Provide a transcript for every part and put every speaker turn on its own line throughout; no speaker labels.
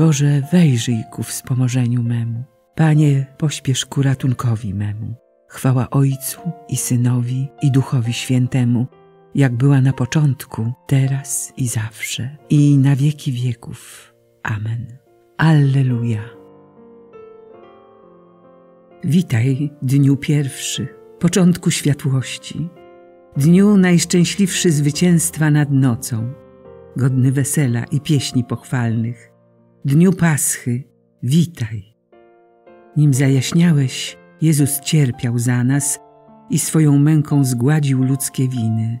Boże, wejrzyj ku wspomożeniu memu. Panie, pośpiesz ku ratunkowi memu. Chwała Ojcu i Synowi i Duchowi Świętemu, jak była na początku, teraz i zawsze, i na wieki wieków. Amen. Alleluja. Witaj, dniu pierwszy, początku światłości, dniu najszczęśliwszy zwycięstwa nad nocą, godny wesela i pieśni pochwalnych, dniu Paschy, witaj. Nim zajaśniałeś, Jezus cierpiał za nas i swoją męką zgładził ludzkie winy.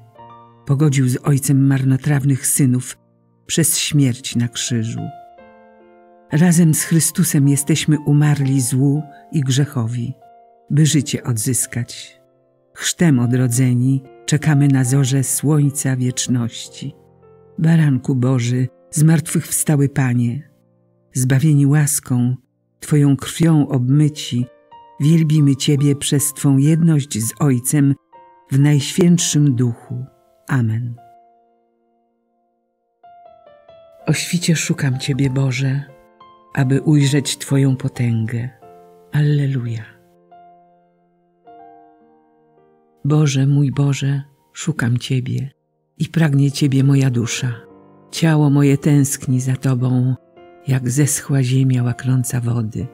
Pogodził z Ojcem marnotrawnych synów przez śmierć na krzyżu. Razem z Chrystusem jesteśmy umarli złu i grzechowi, by życie odzyskać. Chrztem odrodzeni czekamy na zorze słońca wieczności. Baranku Boży, zmartwychwstały Panie, zbawieni łaską, Twoją krwią obmyci, wielbimy Ciebie przez Twą jedność z Ojcem w Najświętszym Duchu. Amen. O świcie szukam Ciebie, Boże, aby ujrzeć Twoją potęgę. Alleluja. Boże, mój Boże, szukam Ciebie i pragnie Ciebie moja dusza. Ciało moje tęskni za Tobą, jak zeschła ziemia łaknąca wody.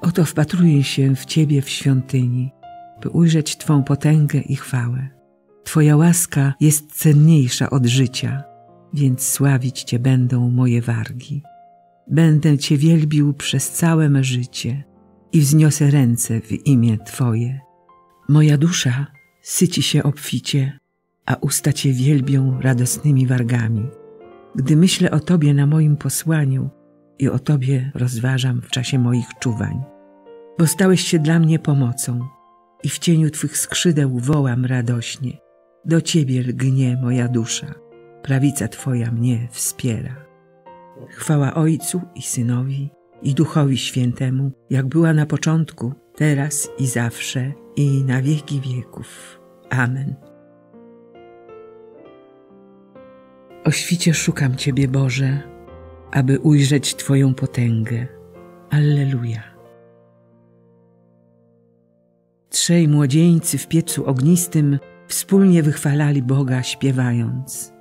Oto wpatruję się w Ciebie w świątyni, by ujrzeć Twą potęgę i chwałę. Twoja łaska jest cenniejsza od życia, więc sławić Cię będą moje wargi. Będę Cię wielbił przez całe me życie i wzniosę ręce w imię Twoje. Moja dusza syci się obficie, a usta Cię wielbią radosnymi wargami. Gdy myślę o Tobie na moim posłaniu i o Tobie rozważam w czasie moich czuwań, bo stałeś się dla mnie pomocą i w cieniu Twych skrzydeł wołam radośnie. Do Ciebie lgnie moja dusza, prawica Twoja mnie wspiera. Chwała Ojcu i Synowi i Duchowi Świętemu, jak była na początku, teraz i zawsze, i na wieki wieków. Amen. O świcie szukam Ciebie, Boże, aby ujrzeć Twoją potęgę. Alleluja. Trzej młodzieńcy w piecu ognistym wspólnie wychwalali Boga, śpiewając: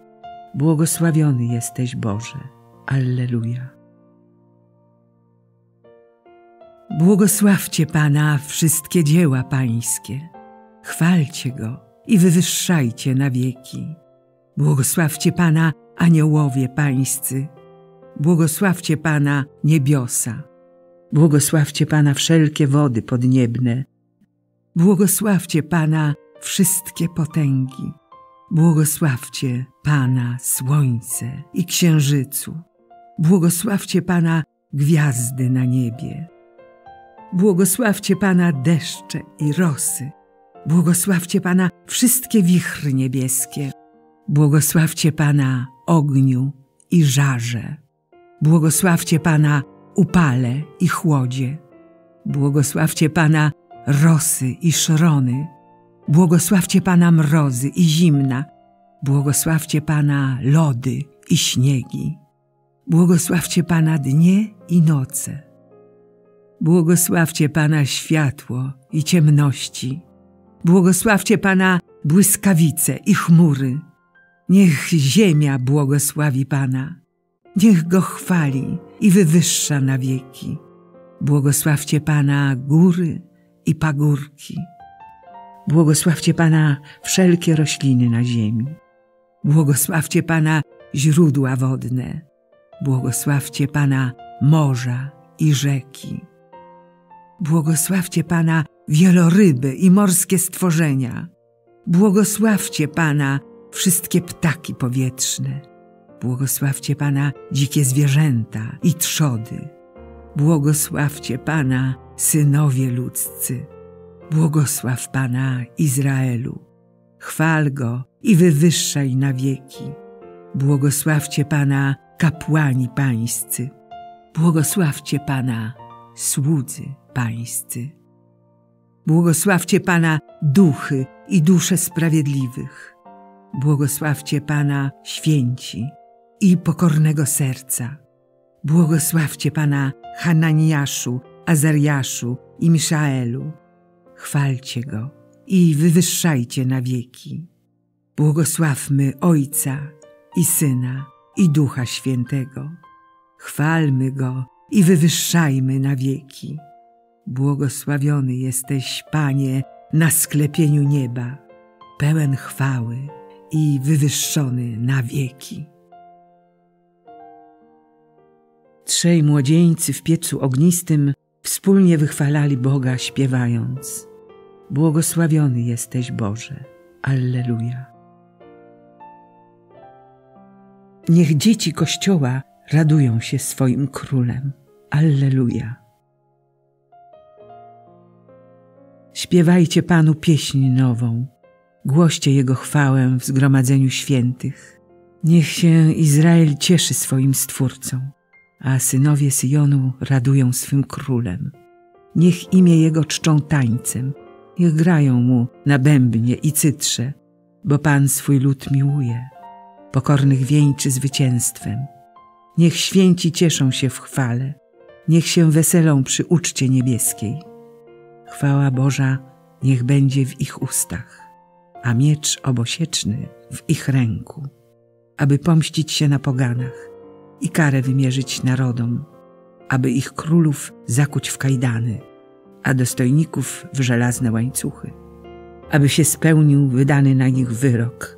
Błogosławiony jesteś, Boże. Alleluja. Błogosławcie Pana wszystkie dzieła Pańskie, chwalcie Go i wywyższajcie na wieki. Błogosławcie Pana aniołowie Pańscy, błogosławcie Pana niebiosa, błogosławcie Pana wszelkie wody podniebne, błogosławcie Pana wszystkie potęgi, błogosławcie Pana słońce i księżycu, błogosławcie Pana gwiazdy na niebie. Błogosławcie Pana deszcze i rosy. Błogosławcie Pana wszystkie wichry niebieskie. Błogosławcie Pana ogniu i żarze. Błogosławcie Pana upale i chłodzie. Błogosławcie Pana rosy i szrony. Błogosławcie Pana mrozy i zimna. Błogosławcie Pana lody i śniegi. Błogosławcie Pana dnie i noce. Błogosławcie Pana światło i ciemności. Błogosławcie Pana błyskawice i chmury. Niech ziemia błogosławi Pana. Niech Go chwali i wywyższa na wieki. Błogosławcie Pana góry i pagórki. Błogosławcie Pana wszelkie rośliny na ziemi. Błogosławcie Pana źródła wodne. Błogosławcie Pana morza i rzeki. Błogosławcie Pana wieloryby i morskie stworzenia. Błogosławcie Pana wszystkie ptaki powietrzne. Błogosławcie Pana dzikie zwierzęta i trzody. Błogosławcie Pana synowie ludzcy. Błogosław Pana Izraelu. Chwal Go i wywyższaj na wieki. Błogosławcie Pana kapłani pańscy. Błogosławcie Pana słudzy pańscy. Błogosławcie Pana duchy i dusze sprawiedliwych. Błogosławcie Pana święci i pokornego serca. Błogosławcie Pana Hananiaszu, Azariaszu i Miszaelu. Chwalcie Go i wywyższajcie na wieki. Błogosławmy Ojca i Syna i Ducha Świętego. Chwalmy Go i wywyższajmy na wieki. Błogosławiony jesteś, Panie, na sklepieniu nieba, pełen chwały i wywyższony na wieki. Trzej młodzieńcy w piecu ognistym wspólnie wychwalali Boga, śpiewając: Błogosławiony jesteś, Boże. Alleluja. Niech dzieci Kościoła radują się swoim królem. Alleluja. Śpiewajcie Panu pieśń nową, głoście Jego chwałę w zgromadzeniu świętych. Niech się Izrael cieszy swoim Stwórcą, a synowie Syjonu radują swym królem. Niech imię Jego czczą tańcem, niech grają Mu na bębnie i cytrze, bo Pan swój lud miłuje, pokornych wieńczy zwycięstwem. Niech święci cieszą się w chwale, niech się weselą przy uczcie niebieskiej. Chwała Boża niech będzie w ich ustach, a miecz obosieczny w ich ręku, aby pomścić się na poganach i karę wymierzyć narodom, aby ich królów zakuć w kajdany, a dostojników w żelazne łańcuchy, aby się spełnił wydany na nich wyrok.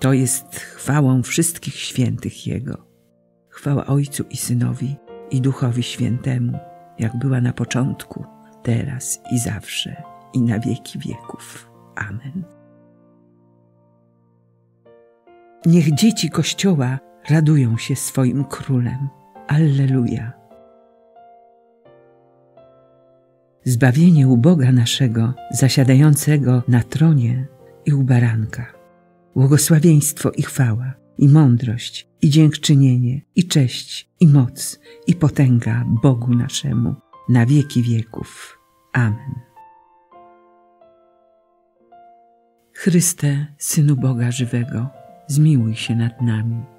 To jest chwałą wszystkich świętych Jego. Chwała Ojcu i Synowi i Duchowi Świętemu, jak była na początku, teraz i zawsze, i na wieki wieków. Amen. Niech dzieci Kościoła radują się swoim królem. Alleluja. Zbawienie u Boga naszego, zasiadającego na tronie i u baranka. Błogosławieństwo i chwała, i mądrość, i dziękczynienie, i cześć, i moc, i potęga Bogu naszemu na wieki wieków. Amen. Chryste, Synu Boga żywego, zmiłuj się nad nami.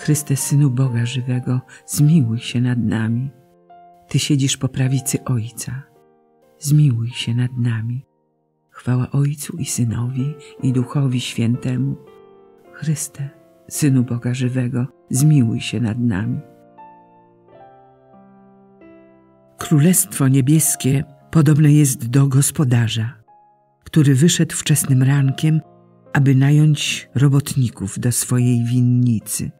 Chryste, Synu Boga żywego, zmiłuj się nad nami. Ty siedzisz po prawicy Ojca, zmiłuj się nad nami. Chwała Ojcu i Synowi i Duchowi Świętemu. Chryste, Synu Boga żywego, zmiłuj się nad nami. Królestwo niebieskie podobne jest do gospodarza, który wyszedł wczesnym rankiem, aby nająć robotników do swojej winnicy.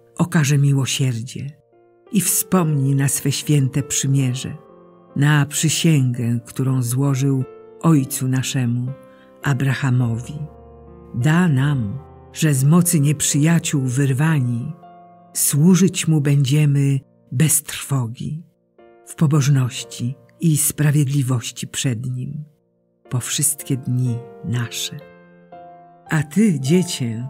okaże miłosierdzie i wspomni na swe święte przymierze, na przysięgę, którą złożył ojcu naszemu, Abrahamowi. Da nam, że z mocy nieprzyjaciół wyrwani, służyć Mu będziemy bez trwogi, w pobożności i sprawiedliwości przed Nim, po wszystkie dni nasze. A Ty, dziecię,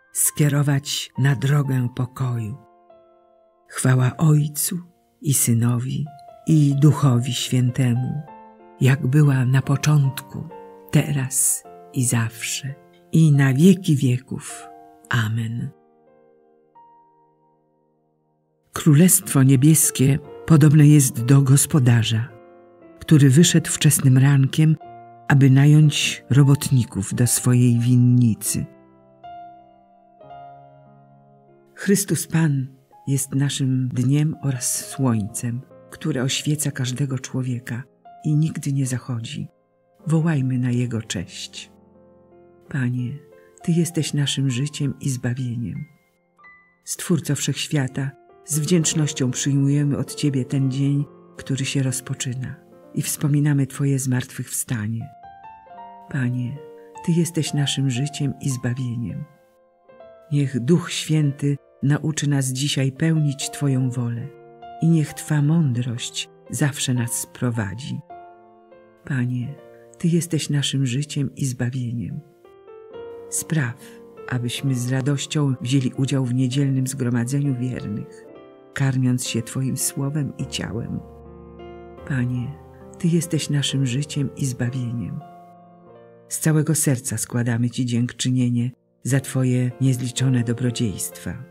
skierować na drogę pokoju. Chwała Ojcu i Synowi i Duchowi Świętemu, jak była na początku, teraz i zawsze, i na wieki wieków. Amen. Królestwo niebieskie podobne jest do gospodarza, który wyszedł wczesnym rankiem, aby nająć robotników do swojej winnicy. Chrystus Pan jest naszym dniem oraz słońcem, które oświeca każdego człowieka i nigdy nie zachodzi. Wołajmy na Jego cześć. Panie, Ty jesteś naszym życiem i zbawieniem. Stwórco Wszechświata, z wdzięcznością przyjmujemy od Ciebie ten dzień, który się rozpoczyna i wspominamy Twoje zmartwychwstanie. Panie, Ty jesteś naszym życiem i zbawieniem. Niech Duch Święty nauczy nas dzisiaj pełnić Twoją wolę i niech Twa mądrość zawsze nas prowadzi. Panie, Ty jesteś naszym życiem i zbawieniem. Spraw, abyśmy z radością wzięli udział w niedzielnym zgromadzeniu wiernych, karmiąc się Twoim słowem i ciałem. Panie, Ty jesteś naszym życiem i zbawieniem. Z całego serca składamy Ci dziękczynienie za Twoje niezliczone dobrodziejstwa.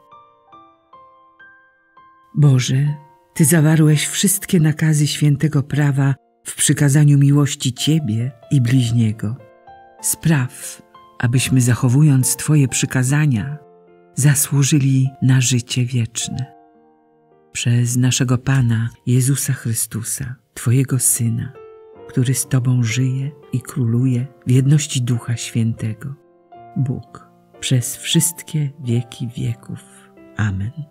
Boże, Ty zawarłeś wszystkie nakazy świętego prawa w przykazaniu miłości Ciebie i bliźniego. Spraw, abyśmy zachowując Twoje przykazania, zasłużyli na życie wieczne. Przez naszego Pana Jezusa Chrystusa, Twojego Syna, który z Tobą żyje i króluje w jedności Ducha Świętego. Bóg przez wszystkie wieki wieków. Amen.